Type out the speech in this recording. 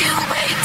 you wait